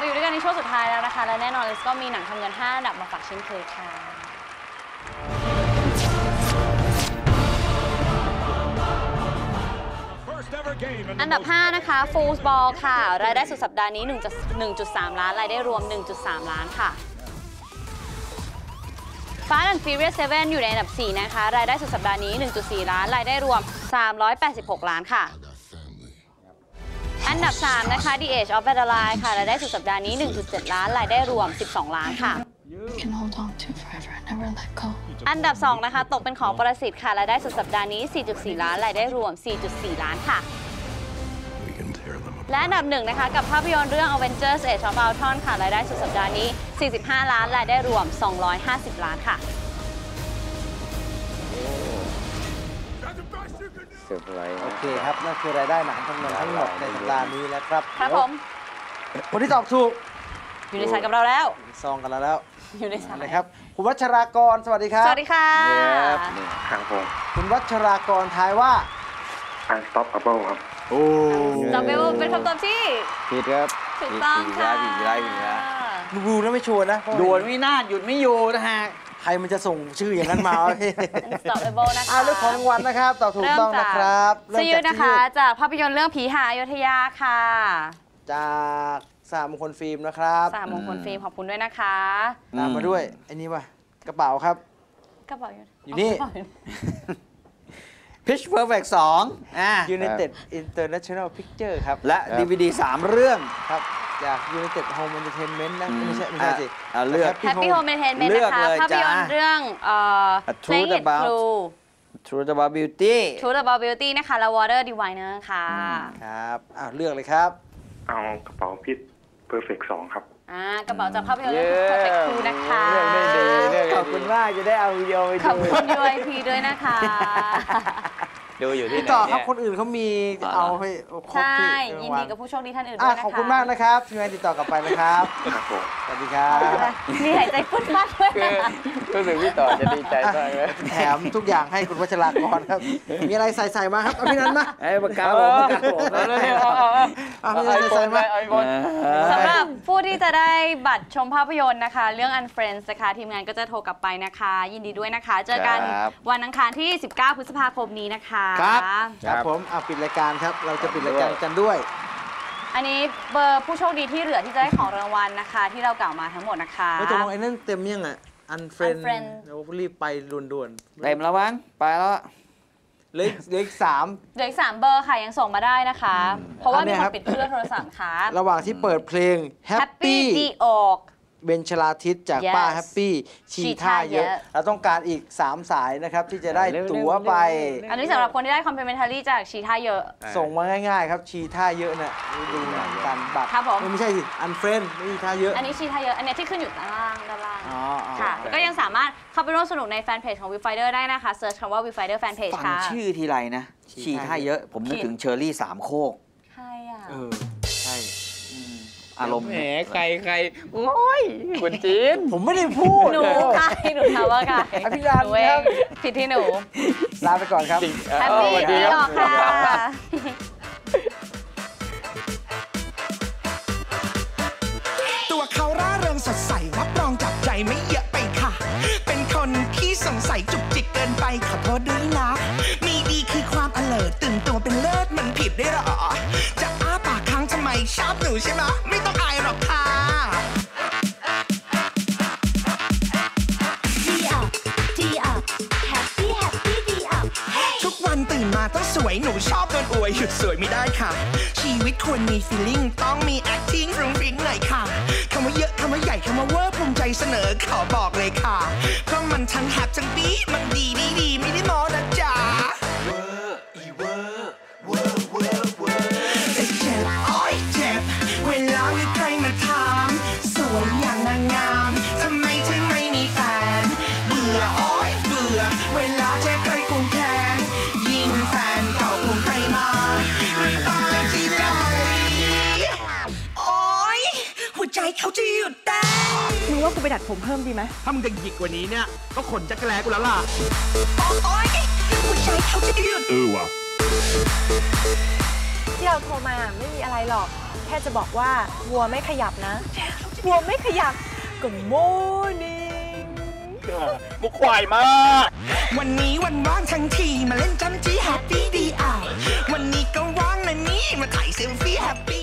มาอยู่ด้วยกันในช่วงสุดท้ายแล้วนะคะ และแน่นอนเลสก็มีหนังทำเงิน5อันดับมาฝากเช่นเคยค่ะอันดับ 5 นะคะ Foosball ค่ะ รายได้สุดสัปดาห์นี้ 1.3 ล้าน รายได้รวม 1.3 ล้านค่ะ Fast and Furious 7 อยู่ในอันดับ 4 นะคะ รายได้สุดสัปดาห์นี้ 1.4 ล้าน รายได้รวม 386 ล้านค่ะ อันดับ 3 นะคะ The Age of Adeline ค่ะรายได้สุดสัปดาห์นี้ 1.7 ล้าน รายได้รวม 12 ล้านค่ะ can hold on to forever and never let go. อันดับ 2 นะคะ ตกเป็นของปรสิตค่ะรายได้สุดสัปดาห์นี้ 4.4 ล้าน รายได้รวม 4.4 ล้านค่ะ We can tear them apart. และอันดับหนึ่งนะคะ กับภาพยนตร์เรื่อง Avengers Age of Ultron ค่ะรายได้สุดสัปดาห์นี้ 45 ล้าน รายได้รวม 250 ล้านค่ะ เซอร์ไพรส์โอเคครับนั่นคือรายได้หนังทำเงินทั้งหมดในสัปดาห์นี้นะครับครับผมคนที่ตอบถูกอยู่ในสายกับเราแล้วซองกันแล้วแล้วอยู่ในสายนะครับคุณวัชรากรสวัสดีครับสวัสดีค่ะนี่ครับผมคุณวัชรากรทายว่า Unstoppable ครับโอ้ตอบไปว่าเป็นคำตอบที่ผิดครับถูกต้องผิดค่ะผิดร้ายผิดร้ายดูนะไม่ชัวร์นะเพราะด่วนวินาศหยุดไม่อยู่นะฮะ ใครมันจะส่งชื่ออย่างนั้นมาวะพี่ Unstoppable นะคะ อ่าเรื่องของรางวัลนะครับตอบถูกเริ่มต้องจากนะครับเสื้อยืดนะคะเริ่มจากจากภาพยนตร์เรื่องผีหาอยุธยาค่ะจากสามมงคลฟิล์มนะครับสามมงคลฟิล์มขอบคุณด้วยนะคะ ตามมาด้วยไอ้นี่ป่ะกระเป๋าครับ กระเป๋าอยู่นี่ กระเป๋า Pitch Perfect 2อ่า United International Picture ครับ และ DVD 3 เรื่องครับ จาก United Home Entertainment นะไม่ใช่ไม่ใช่สิอะเลือก Happy Happy Home Entertainment เลือกนะคะเลยภาพยนตจ้าร์เรื่องเอ่อ A Truth Playing It About True Truth About Beauty Truth About Beauty นะคะและ Water Diviner ค่ะครับอ้าวเลือกเลยครับ เอากระเป๋าพิษ Perfect 2ครับ อ่ากระเป๋าจากภาพยนตร์เรื่อง Perfect True นะคะเลือกได้ดีเลือกขอบคุณมากจะได้เอาวิดีโอไปขอบดู คุณ UIP ด้วยนะคะ ดูอยู่ที่พี่ไหนต่อครับเนี่ย คนอื่นเขามีอ๋อเอาให้ครบใช่ ที่ยินดีกับผู้โชคดีท่านอื่นอะด้วยนะคะขอบคุณมากนะครับทีมงานติดต่อกลับไปนะครับ ครับผม สวัสดีครับมีหายใจฟุ้นฟัดด้วยคือรู้สึกพี่ต่อจะดีใจมากเลยแถมทุกอย่างให้คุณวัชรากรครับ มีอะไรใส่ใส่มาครับเอาพี่นันมา ไอ้ปากกาผมปากกาผมเอาเลยเอาเอาเอาเอาพี่นันใส่มาไอโฟน สำหรับผู้ที่จะได้บัตรชมภาพยนตร์นะคะ เรื่อง Unfriends นะคะทีมงานก็จะโทรกลับไปนะคะ ยินดีด้วยนะคะ เจอกันครับ วันอังคารที่ 19 พฤษภาคมนี้นะคะครับครับผมเอาปิดรายการครับ เราจะปิดรายการกันด้วย อันนี้เบอร์ผู้โชคดีที่เหลือที่จะได้ของรางวัลนะคะ ที่เรากล่าวมาทั้งหมดนะคะไม่ตกลงไอ้นั่นเต็มยังอะอันเฟรน Unfriend เรารีบไปด่วนๆเต็มแล้วมั้งไปแล้วเหลขเหลขสามเหลืออีกสามเบอร์ค่ะยังส่งมาได้นะคะ เพราะว่าอันเนี้มียคครันบปิดเครื่องโทรศัพท์ค่ะระหว่างที่เปิดเพลง Happy Happy ดีออก เบนชลาทิศจาก Yes ป้าแฮปปี้ชีชีท่าท่าเยอะเยอะ เราต้องการอีก 3 สายนะครับ ที่จะได้เร็วๆตั๋วไป เร็ว อันนี้สำหรับคนที่ได้ complimentary จากชีท่าเยอะ ส่งมาง่ายๆครับ ชีท่าเยอะเนี่ยดูหนังกันบัตรครับผม ไม่ใช่สิอันเฟรนไม่ใช่ท่าเยอะอันนี้ชีท่าเยอะ อันเนี้ยที่ขึ้นอยู่ด้านล่างด้านล่าง อ๋ออ๋อค่ะแล้วก็ยังสามารถเข้าไปร่วมสนุกในแฟนเพจของ Viewfinder ได้นะคะเซิร์ชคำว่า Viewfinder Fanpage ฟังค่ะชื่อทีไรนะ ฉี่ท่าเยอะ ผมนึกถึงเชอร์รี่สามโคก ใครอะ เออใช่ อารมณ์แหมใครใครโอ้ยคุณจีน ผมไม่ได้พูดหนูใครหนูถามว่าใครอภิรันหนูเอครังบผิดที่หนู ลาไปก่อนครับแฮปปี้ดีออกค่ะ อบหนูใช่ไหมไม่ต้องอายหรอกค่ะดีอะดีอะ happy happy ดีอะทุกวันตื่นมาต้องสวยหนูชอบโดนอวยหยุดสวยไม่ได้ค่ะ ชีวิตควรมี feeling ต้องมี acting รุ้งริงหน่อยค่ะคำว่าเยอะคำว่าใหญ่คำว่าเวอร์ภูมิใจเสนอขอบอกเลยค่ะเพราะมันทั้งแฮปทั้งปีดมันดีดีดีไม่ได้มอนะจ๊ะ เขาจะหยุดเต้นมึงว่ากูไปดัดผมเพิ่มดีไหมถ้ามึงยังหยิกกว่านี้เนี่ย ก็ขนจั๊กแร้กูแล้วล่ะ โอ๊ยหัวใจเขาจะหยุดเออว่ะที่เราโทรมาไม่มีอะไรหรอก แค่จะบอกว่าวัวไม่ขยับนะ วัวไม่ขยับก็โมนี่มุกควายมาก วันนี้วันว่างทั้งทีมาเล่นจำจี้ happy ดีอะวันนี้ก็ว่างนะนี่มาถ่ายเซลฟี่ happy